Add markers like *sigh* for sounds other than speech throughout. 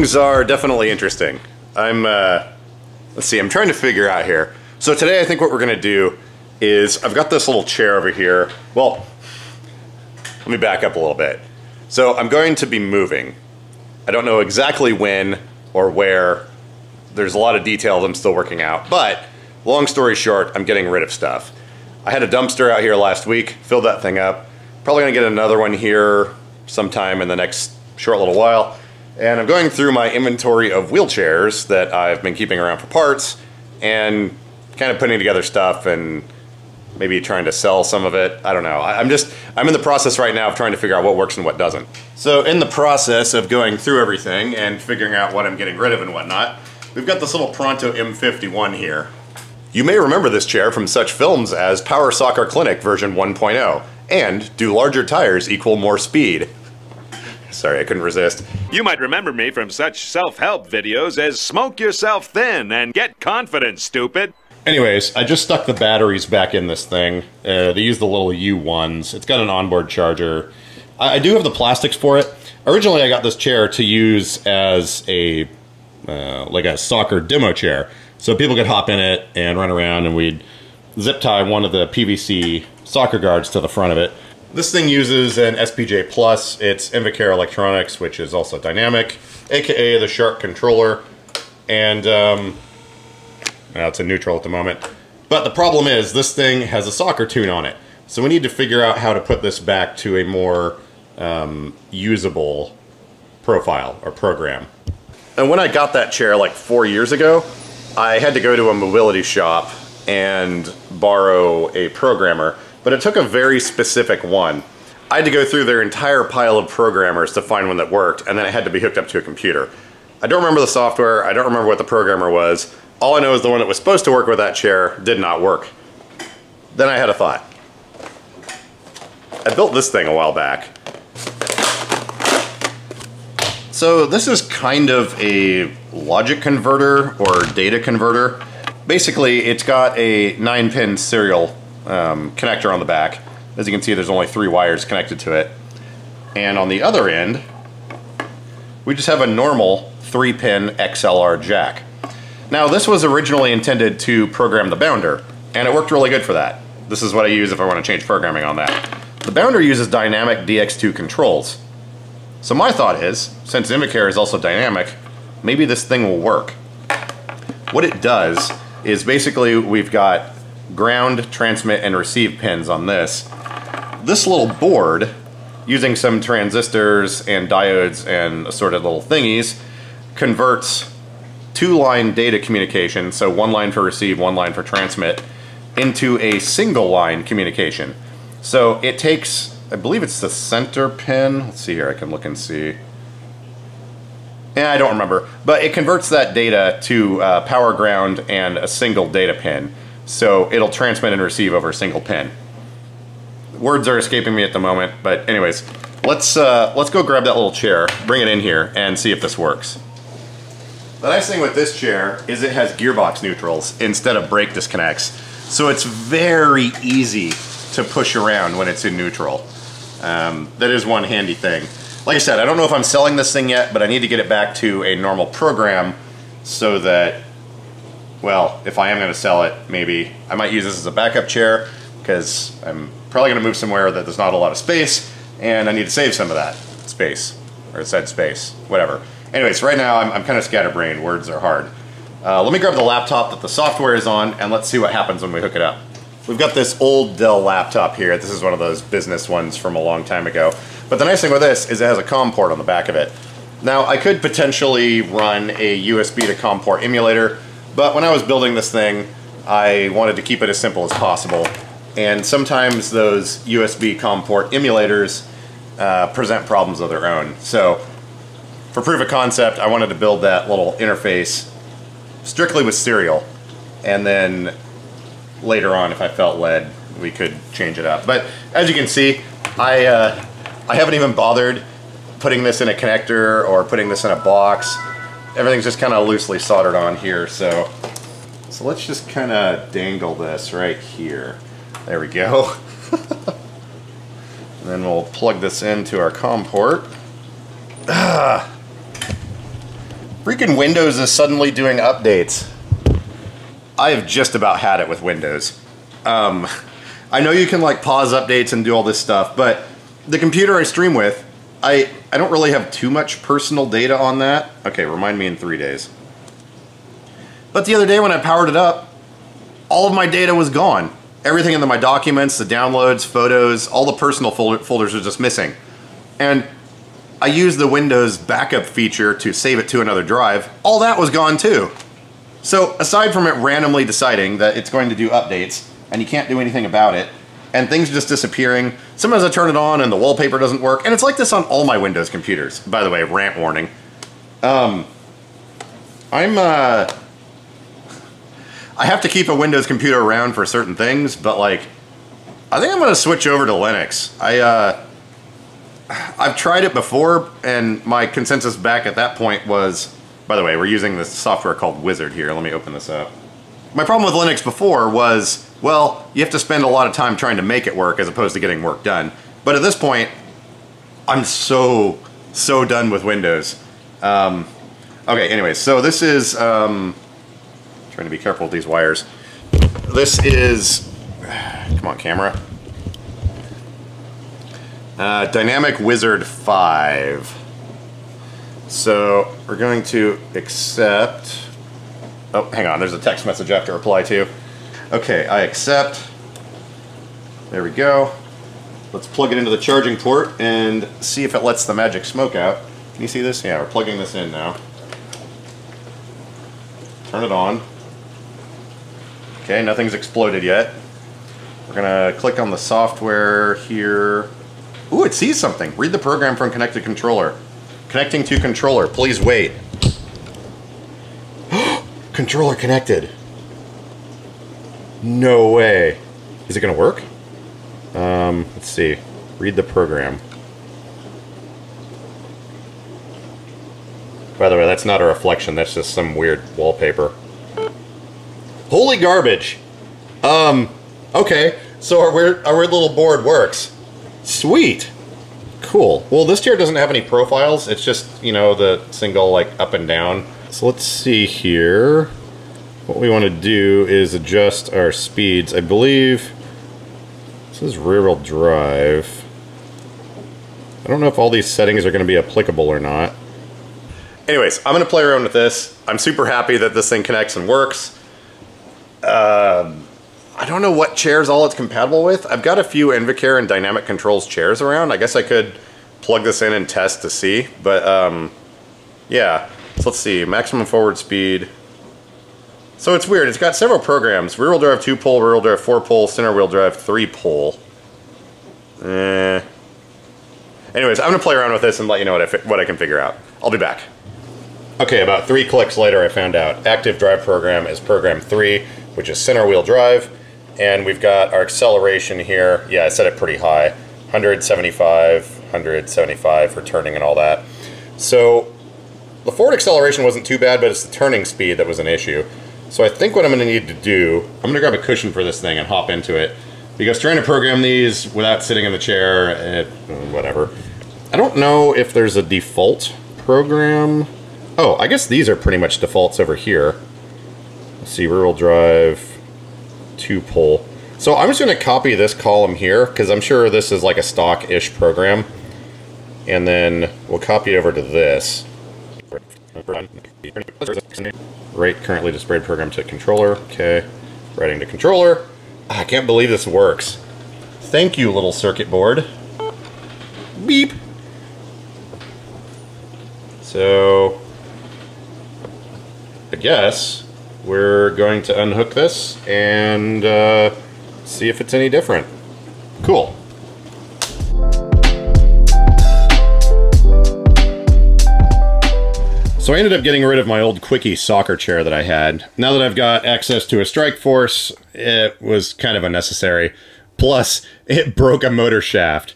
Things are definitely interesting. I'm, uh, let's see, I'm trying to figure out here. So today I think what we're gonna do is, I've got this little chair over here. Well, let me back up a little bit. So I'm going to be moving. I don't know exactly when or where. There's a lot of details I'm still working out, but long story short, I'm getting rid of stuff. I had a dumpster out here last week, filled that thing up. Probably gonna get another one here sometime in the next short little while. And I'm going through my inventory of wheelchairs that I've been keeping around for parts and kind of putting together stuff and maybe trying to sell some of it. I don't know. I, am just, I'm in the process right now of trying to figure out what works and what doesn't. So in the process of going through everything and figuring out what I'm getting rid of and whatnot, we've got this little Pronto M51 here. You may remember this chair from such films as Power Soccer Clinic version 1.0 and Do Larger Tires Equal More Speed? Sorry, I couldn't resist. You might remember me from such self-help videos as Smoke Yourself Thin and Get Confident, stupid. Anyways, I just stuck the batteries back in this thing. Uh, they use the little U1s. It's got an onboard charger. I, I, do have the plastics for it. Originally, I got this chair to use as a, uh, like a soccer demo chair. So people could hop in it and run around and we'd zip tie one of the PVC soccer guards to the front of it this thing uses an SPJ Plus. It's Invacare Electronics, which is also dynamic, aka the Shark controller. And um, well, it's in neutral at the moment. But the problem is, this thing has a soccer tune on it. So we need to figure out how to put this back to a more um, usable profile or program. And when I got that chair like four years ago, I had to go to a mobility shop and borrow a programmer but it took a very specific one. I had to go through their entire pile of programmers to find one that worked, and then it had to be hooked up to a computer. I don't remember the software, I don't remember what the programmer was. All I know is the one that was supposed to work with that chair did not work. Then I had a thought. I built this thing a while back. So this is kind of a logic converter or data converter. Basically, it's got a 9-pin serial um, connector on the back. As you can see, there's only three wires connected to it. And on the other end, we just have a normal 3-pin XLR jack. Now this was originally intended to program the bounder, and it worked really good for that. This is what I use if I want to change programming on that. The bounder uses dynamic DX2 controls. So my thought is, since Invacare is also dynamic, maybe this thing will work. What it does is basically we've got ground, transmit, and receive pins on this. This little board, using some transistors and diodes and assorted little thingies, converts two-line data communication, so one line for receive, one line for transmit, into a single line communication. So it takes, I believe it's the center pin. Let's see here, I can look and see. Yeah, I don't remember. But it converts that data to uh, power ground and a single data pin. So it'll transmit and receive over a single pin. Words are escaping me at the moment, but anyways, let's uh, let's go grab that little chair, bring it in here, and see if this works. The nice thing with this chair is it has gearbox neutrals instead of brake disconnects. So it's very easy to push around when it's in neutral. Um, that is one handy thing. Like I said, I don't know if I'm selling this thing yet, but I need to get it back to a normal program so that well, if I am going to sell it, maybe I might use this as a backup chair because I'm probably going to move somewhere that there's not a lot of space and I need to save some of that space or said space, whatever. Anyways, right now I'm, I'm kind of scatterbrained, words are hard. Uh, let me grab the laptop that the software is on and let's see what happens when we hook it up. We've got this old Dell laptop here. This is one of those business ones from a long time ago. But the nice thing with this is it has a COM port on the back of it. Now I could potentially run a USB to COM port emulator, but when I was building this thing, I wanted to keep it as simple as possible. And sometimes those USB COM port emulators uh, present problems of their own. So for proof of concept, I wanted to build that little interface strictly with serial. And then later on, if I felt led, we could change it up. But as you can see, I, uh, I haven't even bothered putting this in a connector or putting this in a box everything's just kind of loosely soldered on here. So, so let's just kind of dangle this right here. There we go. *laughs* And then we'll plug this into our COM port. Ah, Freaking Windows is suddenly doing updates. I have just about had it with Windows. Um, I know you can like pause updates and do all this stuff, but the computer I stream with, I, I don't really have too much personal data on that. Okay, remind me in three days. But the other day when I powered it up, all of my data was gone. Everything in the, my documents, the downloads, photos, all the personal folder, folders are just missing. And I used the Windows backup feature to save it to another drive. All that was gone too. So aside from it randomly deciding that it's going to do updates and you can't do anything about it, and things just disappearing, sometimes I turn it on and the wallpaper doesn't work, and it's like this on all my Windows computers. By the way, rant warning. Um, I'm, uh, I have to keep a Windows computer around for certain things, but like, I think I'm going to switch over to Linux. I, uh, I've tried it before, and my consensus back at that point was, by the way, we're using this software called Wizard here. Let me open this up. My problem with Linux before was, well, you have to spend a lot of time trying to make it work as opposed to getting work done. But at this point, I'm so, so done with Windows. Um, okay, anyways, so this is, um, trying to be careful with these wires. This is, *sighs* come on camera. Uh, Dynamic Wizard 5. So we're going to accept, oh, hang on, there's a text message I have to reply to. Okay, I accept. There we go. Let's plug it into the charging port and see if it lets the magic smoke out. Can you see this? Yeah, we're plugging this in now. Turn it on. Okay, nothing's exploded yet. We're gonna click on the software here. Ooh, it sees something. Read the program from connected controller. Connecting to controller. Please wait. *gasps* controller connected. No way. Is it gonna work? Um, let's see. Read the program. By the way, that's not a reflection, that's just some weird wallpaper. Holy garbage! Um, okay, so our weird, our weird little board works. Sweet! Cool. Well, this chair doesn't have any profiles, it's just, you know, the single, like, up and down. So let's see here. What we want to do is adjust our speeds. I believe this is rear wheel drive. I don't know if all these settings are going to be applicable or not. Anyways, I'm going to play around with this. I'm super happy that this thing connects and works. Um, I don't know what chairs all it's compatible with. I've got a few Invacare and Dynamic Controls chairs around. I guess I could plug this in and test to see. But um, yeah, so let's see. Maximum forward speed. So it's weird. It's got several programs. Rear wheel drive 2 pole, rear wheel drive 4 pole, center wheel drive 3 pole. Eh. Anyways, I'm going to play around with this and let you know what I, what I can figure out. I'll be back. Okay, about three clicks later I found out. Active drive program is program 3, which is center wheel drive. And we've got our acceleration here. Yeah, I set it pretty high. 175, 175 for turning and all that. So the forward acceleration wasn't too bad, but it's the turning speed that was an issue. So I think what I'm going to need to do, I'm going to grab a cushion for this thing and hop into it. Because trying to program these without sitting in the chair, eh, whatever. I don't know if there's a default program. Oh, I guess these are pretty much defaults over here. Let's see, wheel drive, two pole. So I'm just going to copy this column here because I'm sure this is like a stock-ish program. And then we'll copy over to this. Write currently displayed program to controller. Okay. Writing to controller. I can't believe this works. Thank you, little circuit board. Beep. So, I guess we're going to unhook this and uh, see if it's any different. Cool. So I ended up getting rid of my old Quickie soccer chair that I had. Now that I've got access to a Strike Force, it was kind of unnecessary. Plus, it broke a motor shaft.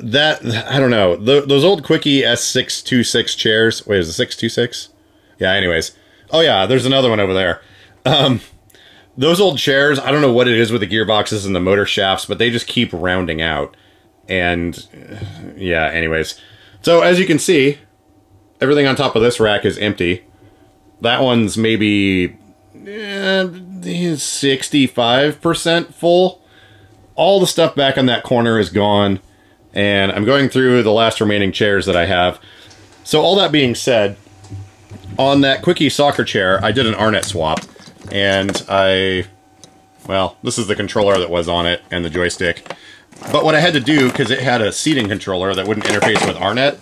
That, I don't know, the, those old Quickie S626 chairs, wait, is it 626? Yeah, anyways. Oh yeah, there's another one over there. Um, those old chairs, I don't know what it is with the gearboxes and the motor shafts, but they just keep rounding out. And, yeah, anyways. So, as you can see, Everything on top of this rack is empty. That one's maybe eh, 65% full. All the stuff back in that corner is gone. And I'm going through the last remaining chairs that I have. So all that being said, on that Quickie soccer chair, I did an Arnet swap. And I, well, this is the controller that was on it and the joystick. But what I had to do, because it had a seating controller that wouldn't interface with Arnet,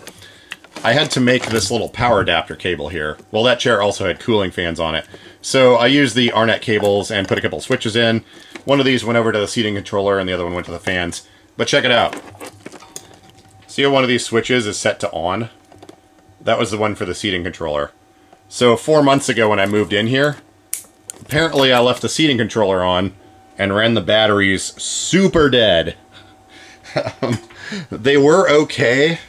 I had to make this little power adapter cable here. Well, that chair also had cooling fans on it. So I used the Arnet cables and put a couple switches in. One of these went over to the seating controller and the other one went to the fans. But check it out. See how one of these switches is set to on? That was the one for the seating controller. So four months ago when I moved in here, apparently I left the seating controller on and ran the batteries super dead. *laughs* Um, they were okay.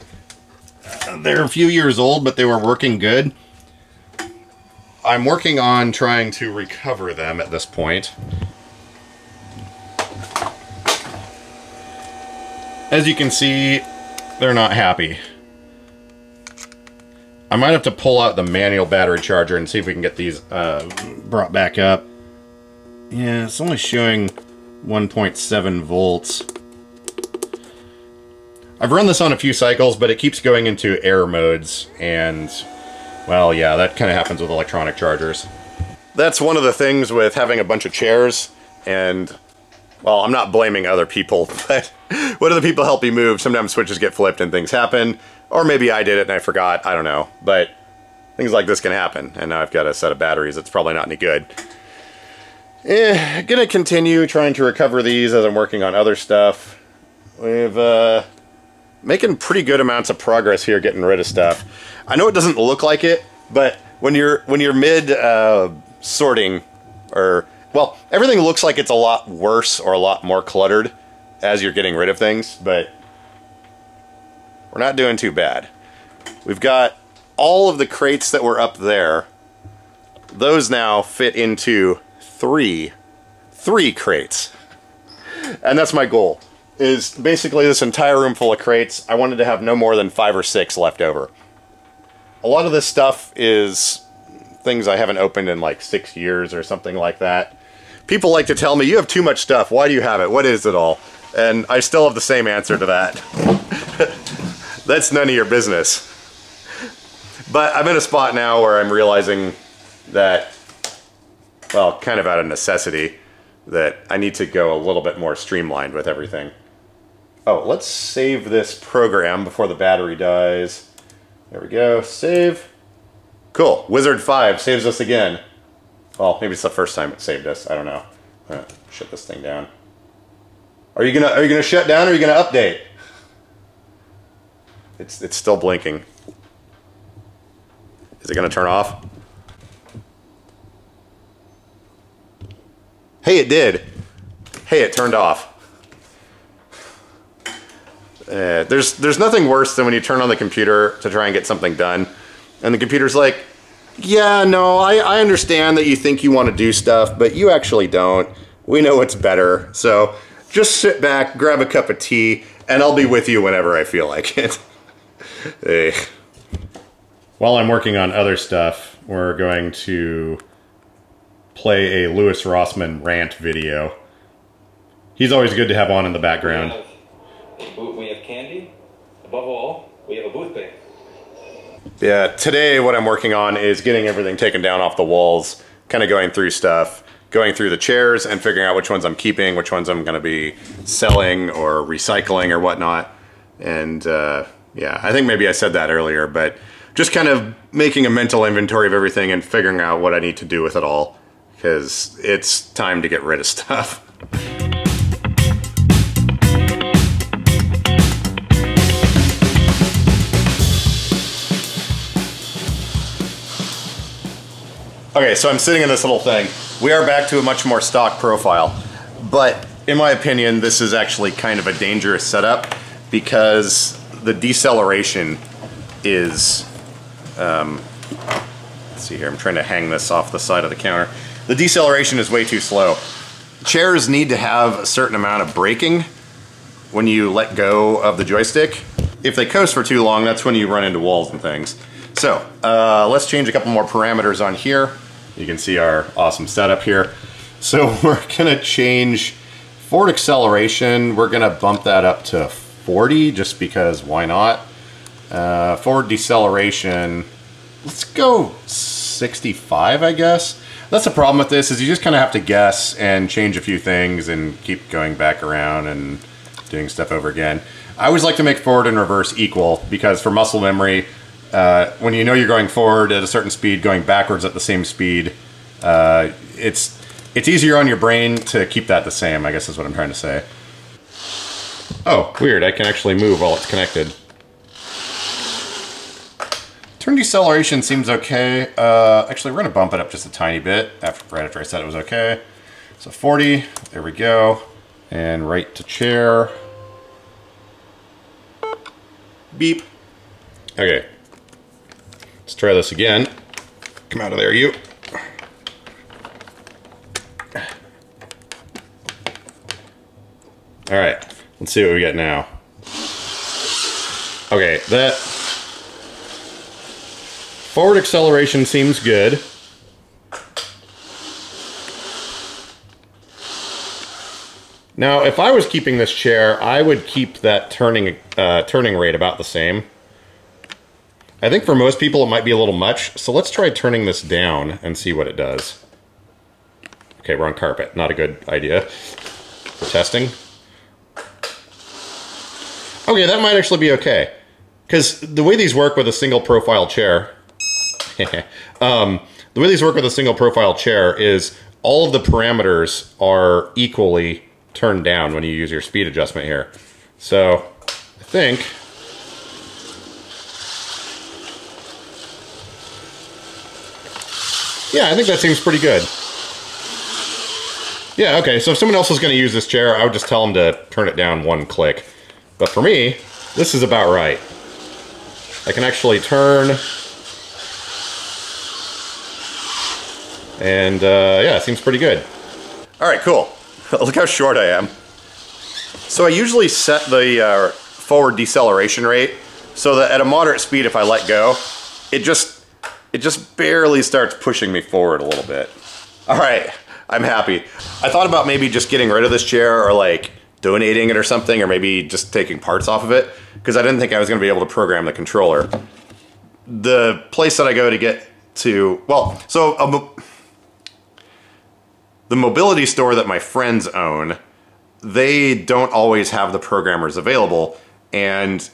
They're a few years old, but they were working good. I'm working on trying to recover them at this point. As you can see, they're not happy. I might have to pull out the manual battery charger and see if we can get these uh, brought back up. Yeah, it's only showing 1.7 volts. I've run this on a few cycles, but it keeps going into error modes, and, well, yeah, that kind of happens with electronic chargers. That's one of the things with having a bunch of chairs, and, well, I'm not blaming other people, *laughs* but when other people help you move, sometimes switches get flipped and things happen, or maybe I did it and I forgot, I don't know, but things like this can happen, and now I've got a set of batteries that's probably not any good. Eh, gonna continue trying to recover these as I'm working on other stuff. We've, uh, making pretty good amounts of progress here getting rid of stuff. I know it doesn't look like it, but when you're when you're mid uh, sorting or well, everything looks like it's a lot worse or a lot more cluttered as you're getting rid of things, but we're not doing too bad. We've got all of the crates that were up there. Those now fit into three, three crates. And that's my goal is basically this entire room full of crates. I wanted to have no more than five or six left over. A lot of this stuff is things I haven't opened in like six years or something like that. People like to tell me, you have too much stuff. Why do you have it? What is it all? And I still have the same answer to that. *laughs* That's none of your business. But I'm in a spot now where I'm realizing that, well, kind of out of necessity, that I need to go a little bit more streamlined with everything. Oh, let's save this program before the battery dies. There we go, save. Cool, Wizard 5 saves us again. Well, maybe it's the first time it saved us, I don't know. I'm gonna shut this thing down. Are you gonna are you gonna shut down or are you gonna update? It's it's still blinking. Is it gonna turn off? Hey, it did. Hey, it turned off. Uh, there's there's nothing worse than when you turn on the computer to try and get something done, and the computer's like, "Yeah, no, I, I understand that you think you want to do stuff, but you actually don't. We know it's better. So just sit back, grab a cup of tea, and I'll be with you whenever I feel like it." hey. *laughs* While I'm working on other stuff, we're going to play a Louis Rossman rant video. He's always good to have on in the background. We have candy. Above all, we have a booth pick. Yeah, today what I'm working on is getting everything taken down off the walls, kind of going through stuff, going through the chairs and figuring out which ones I'm keeping, which ones I'm going to be selling or recycling or whatnot. And uh, yeah, I think maybe I said that earlier, but just kind of making a mental inventory of everything and figuring out what I need to do with it all because it's time to get rid of *laughs* stuff. Okay, so I'm sitting in this little thing. We are back to a much more stock profile, but in my opinion, this is actually kind of a dangerous setup because the deceleration is, um, let's see here, I'm trying to hang this off the side of the counter. The deceleration is way too slow. Chairs need to have a certain amount of braking when you let go of the joystick. If they coast for too long, that's when you run into walls and things. So uh, let's change a couple more parameters on here. You can see our awesome setup here. So *laughs* we're gonna change forward acceleration. We're gonna bump that up to 40 just because why not? Uh, forward deceleration, let's go 65, I guess. That's the problem with this is you just kind of have to guess and change a few things and keep going back around and doing stuff over again. I always like to make forward and reverse equal because for muscle memory, uh, when you know you're going forward at a certain speed, going backwards at the same speed, uh, it's it's easier on your brain to keep that the same. I guess is what I'm trying to say. Oh, weird! I can actually move while it's connected. Turn deceleration seems okay. Uh, actually, we're gonna bump it up just a tiny bit after, right after I said it was okay. So 40, there we go. And right to chair. Beep. Okay. Let's try this again. Come out of there, you. All right, let's see what we get now. Okay, that forward acceleration seems good. Now, if I was keeping this chair, I would keep that turning uh, turning rate about the same. I think for most people it might be a little much, so let's try turning this down and see what it does. Okay, we're on carpet. Not a good idea for testing. Okay, that might actually be okay. Because the way these work with a single profile chair, *laughs* um, the way these work with a single profile chair is all of the parameters are equally turned down when you use your speed adjustment here. So I think Yeah, I think that seems pretty good. Yeah, okay, so if someone else was going to use this chair, I would just tell them to turn it down one click. But for me, this is about right. I can actually turn... And, uh, yeah, it seems pretty good. All right, cool. *laughs* Look how short I am. So I usually set the uh, forward deceleration rate so that at a moderate speed, if I let go, it just it just barely starts pushing me forward a little bit. All right, I'm happy. I thought about maybe just getting rid of this chair or like donating it or something, or maybe just taking parts off of it, because I didn't think I was gonna be able to program the controller. The place that I go to get to, well, so mo the mobility store that my friends own, they don't always have the programmers available, and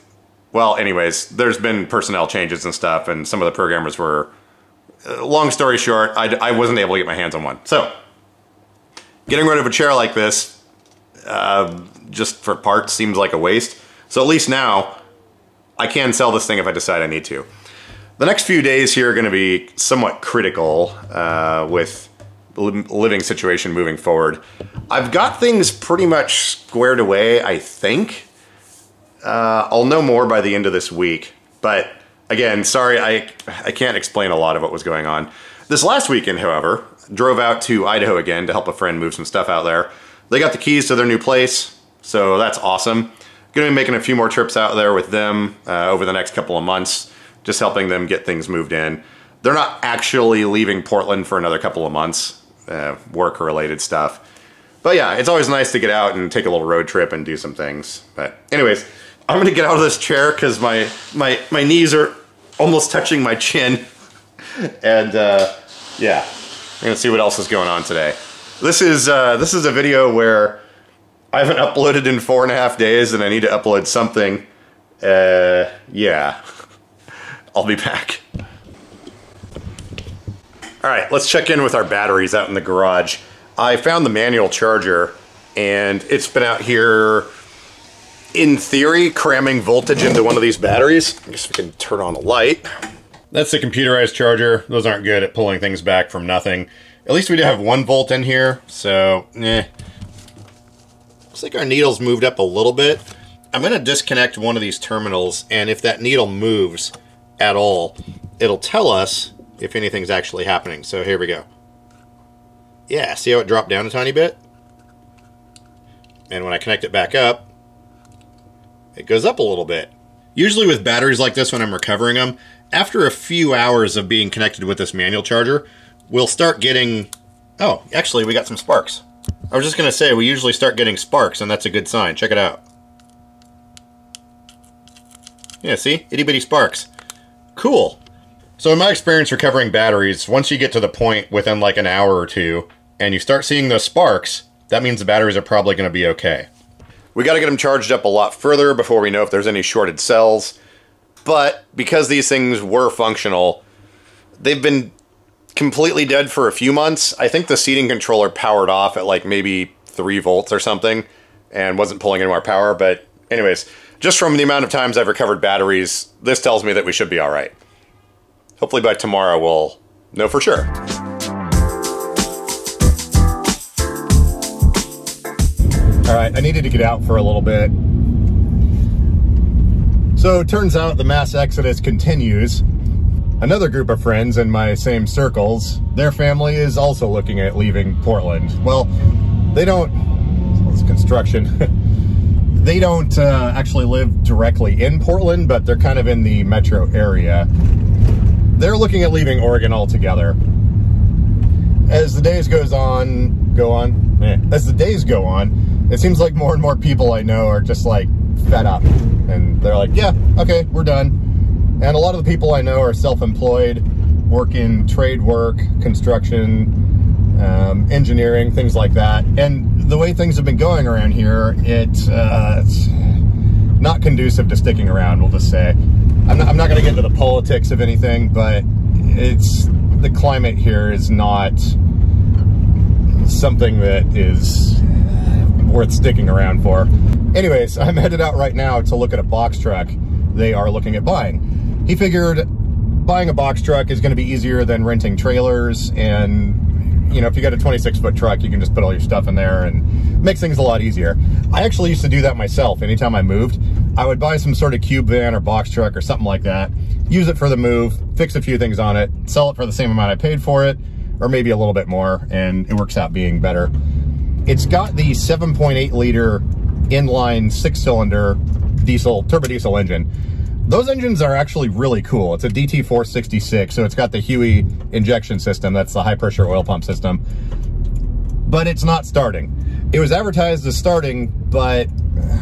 well, anyways, there's been personnel changes and stuff, and some of the programmers were. Uh, long story short, I, I wasn't able to get my hands on one. So, getting rid of a chair like this, uh, just for parts, seems like a waste. So at least now, I can sell this thing if I decide I need to. The next few days here are going to be somewhat critical uh, with the living situation moving forward. I've got things pretty much squared away, I think. Uh, I'll know more by the end of this week, but again, sorry, I, I can't explain a lot of what was going on. This last weekend, however, drove out to Idaho again to help a friend move some stuff out there. They got the keys to their new place, so that's awesome. Gonna be making a few more trips out there with them uh, over the next couple of months, just helping them get things moved in. They're not actually leaving Portland for another couple of months, uh, work-related stuff. But yeah, it's always nice to get out and take a little road trip and do some things. But anyways, I'm gonna get out of this chair because my, my, my knees are almost touching my chin. And uh, yeah, we're gonna see what else is going on today. This is, uh, this is a video where I haven't uploaded in four and a half days and I need to upload something. Uh, yeah, *laughs* I'll be back. All right, let's check in with our batteries out in the garage. I found the manual charger and it's been out here in theory, cramming voltage into one of these batteries. I guess we can turn on a light. That's the computerized charger. Those aren't good at pulling things back from nothing. At least we do have one volt in here, so eh. Looks like our needle's moved up a little bit. I'm gonna disconnect one of these terminals, and if that needle moves at all, it'll tell us if anything's actually happening. So here we go. Yeah, see how it dropped down a tiny bit? And when I connect it back up, it goes up a little bit. Usually with batteries like this when I'm recovering them, after a few hours of being connected with this manual charger, we'll start getting... Oh, actually we got some sparks. I was just going to say, we usually start getting sparks, and that's a good sign. Check it out. Yeah, see? Itty bitty sparks. Cool. So in my experience recovering batteries, once you get to the point within like an hour or two, and you start seeing those sparks, that means the batteries are probably going to be okay. We got to get them charged up a lot further before we know if there's any shorted cells. But because these things were functional, they've been completely dead for a few months. I think the seating controller powered off at like maybe 3 volts or something and wasn't pulling any more power. But anyways, just from the amount of times I've recovered batteries, this tells me that we should be all right. Hopefully by tomorrow we'll know for sure. All right, I needed to get out for a little bit. So it turns out the mass exodus continues. Another group of friends in my same circles, their family is also looking at leaving Portland. Well, they don't, well, it's construction. *laughs* they don't uh, actually live directly in Portland, but they're kind of in the metro area. They're looking at leaving Oregon altogether. As the days goes on, go on, eh, as the days go on, it seems like more and more people I know are just like fed up and they're like, yeah, okay, we're done. And a lot of the people I know are self-employed, work in trade work, construction, um, engineering, things like that. And the way things have been going around here, it, uh, it's not conducive to sticking around, we'll just say. I'm not, I'm not going to get into the politics of anything, but it's the climate here is not something that is worth sticking around for. Anyways, *laughs* I'm headed out right now to look at a box truck they are looking at buying. He figured buying a box truck is going to be easier than renting trailers and you know, if you got a 26 foot truck, you can just put all your stuff in there and makes things a lot easier. I actually used to do that myself. Anytime I moved, I would buy some sort of cube van or box truck or something like that, use it for the move, fix a few things on it, sell it for the same amount I paid for it, or maybe a little bit more, and it works out being better. It's got the 7.8 liter inline six cylinder diesel, turbo diesel engine. Those engines are actually really cool. It's a DT466, so it's got the HEUI injection system. That's the high pressure oil pump system. But it's not starting. It was advertised as starting, but uh,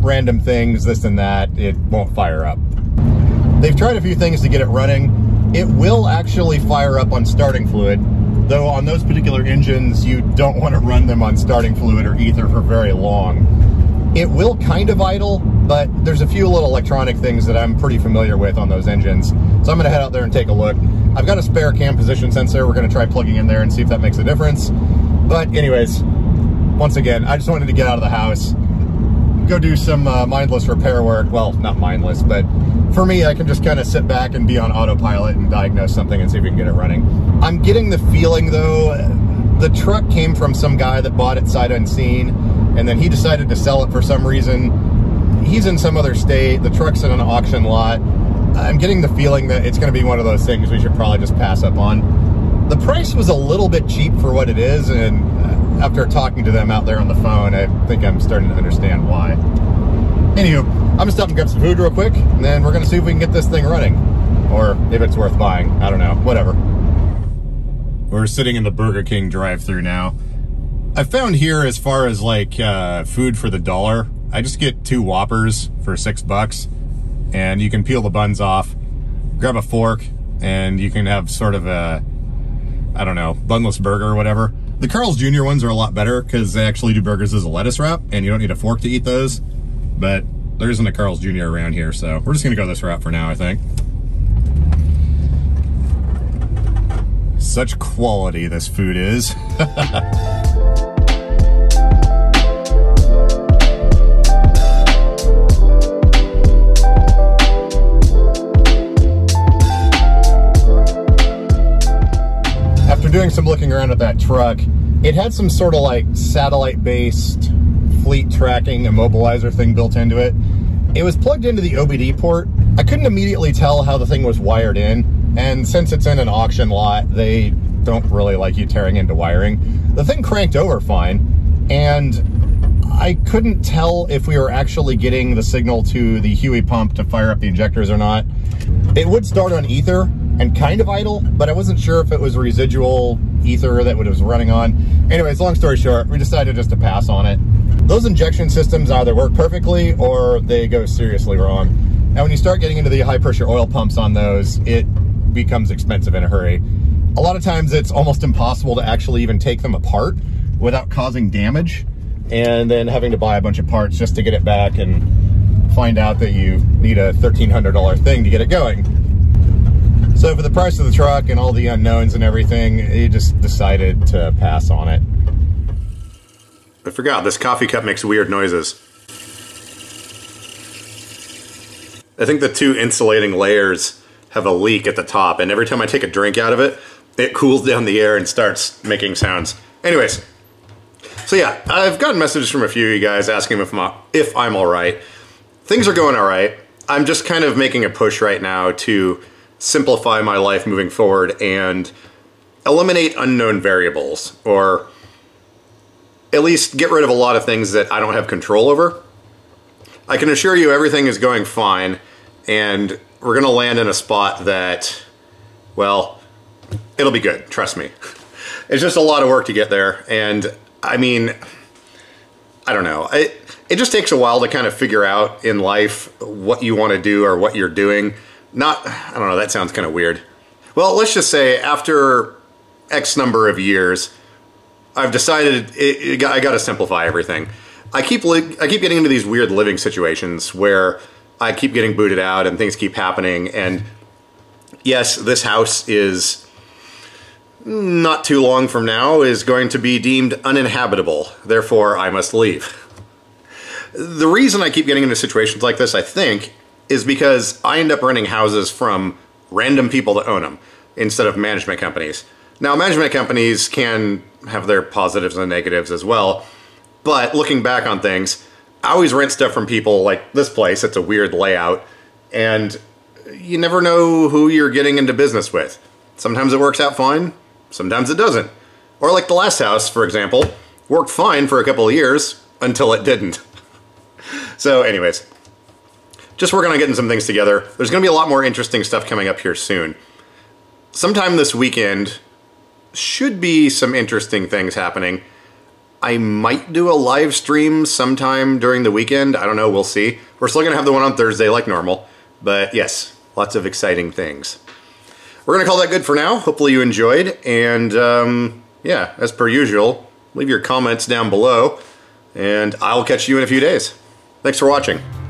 random things, this and that, it won't fire up. They've tried a few things to get it running. It will actually fire up on starting fluid, though on those particular engines, you don't want to run them on starting fluid or ether for very long. It will kind of idle, but there's a few little electronic things that I'm pretty familiar with on those engines. So I'm gonna head out there and take a look. I've got a spare cam position sensor. We're gonna try plugging in there and see if that makes a difference. But anyways, once again, I just wanted to get out of the house, go do some uh, mindless repair work. Well, not mindless, but for me, I can just kind of sit back and be on autopilot and diagnose something and see if we can get it running. I'm getting the feeling though, the truck came from some guy that bought it sight unseen, and then he decided to sell it for some reason. He's in some other state, the truck's in an auction lot. I'm getting the feeling that it's gonna be one of those things we should probably just pass up on. The price was a little bit cheap for what it is, and after talking to them out there on the phone, I think I'm starting to understand why. Anywho, I'm gonna stop and grab some food real quick, and then we're gonna see if we can get this thing running. Or if it's worth buying. I don't know. Whatever. We're sitting in the Burger King drive through now. I found here as far as like uh, food for the dollar, I just get two Whoppers for six bucks, and you can peel the buns off, grab a fork, and you can have sort of a, I don't know, bunless burger or whatever. The Carl's Jr. ones are a lot better because they actually do burgers as a lettuce wrap, and you don't need a fork to eat those. But there isn't a Carl's Jr. around here, so we're just gonna go this route for now, I think. Such quality this food is. *laughs* doing some looking around at that truck, it had some sort of like satellite-based fleet tracking immobilizer thing built into it. It was plugged into the OBD port. I couldn't immediately tell how the thing was wired in, and since it's in an auction lot, they don't really like you tearing into wiring. The thing cranked over fine, and I couldn't tell if we were actually getting the signal to the HEUI pump to fire up the injectors or not. It would start on ether and kind of idle, but I wasn't sure if it was residual ether that it was running on. Anyways, long story short, we decided just to pass on it. Those injection systems either work perfectly or they go seriously wrong. And when you start getting into the high pressure oil pumps on those, it becomes expensive in a hurry. A lot of times it's almost impossible to actually even take them apart without causing damage and then having to buy a bunch of parts just to get it back and find out that you need a $1,300 thing to get it going. So for the price of the truck and all the unknowns and everything, he just decided to pass on it. I forgot, this coffee cup makes weird noises. I think the two insulating layers have a leak at the top, and every time I take a drink out of it, it cools down the air and starts making sounds. Anyways, so yeah, I've gotten messages from a few of you guys asking if I'm, if I'm all right. Things are going all right. I'm just kind of making a push right now to simplify my life moving forward and eliminate unknown variables or at least get rid of a lot of things that I don't have control over. I can assure you everything is going fine and we're gonna land in a spot that, well, it'll be good, trust me. *laughs* It's just a lot of work to get there and I mean, I don't know. It, it just takes a while to kind of figure out in life what you want to do or what you're doing. Not, I don't know, that sounds kind of weird. Well, let's just say after X number of years, I've decided it, it, I got to simplify everything. I keep I keep getting into these weird living situations where I keep getting booted out and things keep happening. And yes, this house is not too long from now is going to be deemed uninhabitable. Therefore, I must leave. The reason I keep getting into situations like this, I think, is because I end up renting houses from random people that own them instead of management companies. Now, management companies can have their positives and negatives as well, but looking back on things, I always rent stuff from people like this place. It's a weird layout, and you never know who you're getting into business with. Sometimes it works out fine, Sometimes it doesn't. Or like the last house, for example, worked fine for a couple of years until it didn't. *laughs* so anyways, just working on getting some things together. There's going to be a lot more interesting stuff coming up here soon. Sometime this weekend should be some interesting things happening. I might do a live stream sometime during the weekend. I don't know, we'll see. We're still going to have the one on Thursday like normal. But yes, lots of exciting things. We're going to call that good for now. Hopefully you enjoyed. And um, yeah, as per usual, leave your comments down below. And I'll catch you in a few days. Thanks for watching.